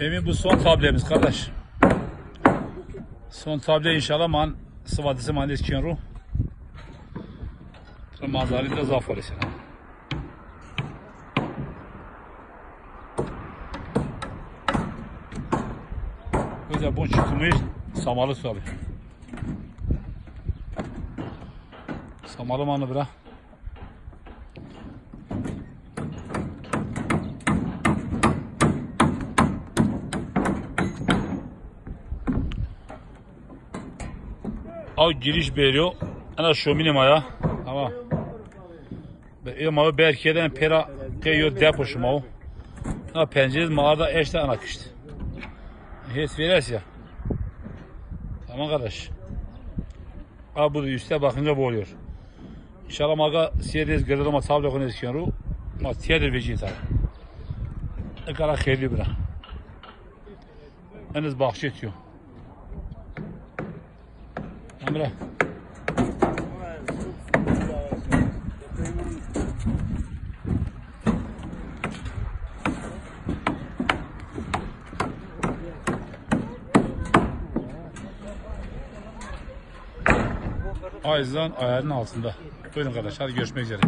Emin bu son tablemiz kardeş. Son table inşallah man sıvadisi man eskiyen ruh. Manzarayı da zafer etsin. Güzel bu çıkmış samalı tabi. Samalı manı bırak. Av giriş veriyor. Ana şömine maya. Ama ama Berke'den pera kıyıyor depoşu ma. Ha pencere mağarada eşte ana kıştı. Hiç veres ya. Tamam kardeş. Abi bu üstte bakınca bu oluyor. İnşallah maga siyeriz gırdır ama tablo konu eskiyen ru. Ma tiyadır veci tabi. Ne kadar hayırlı bira. Henüz bahçe etiyor. Emre. Ayzan ayarın altında. Buyurun hadi görüşmek üzere.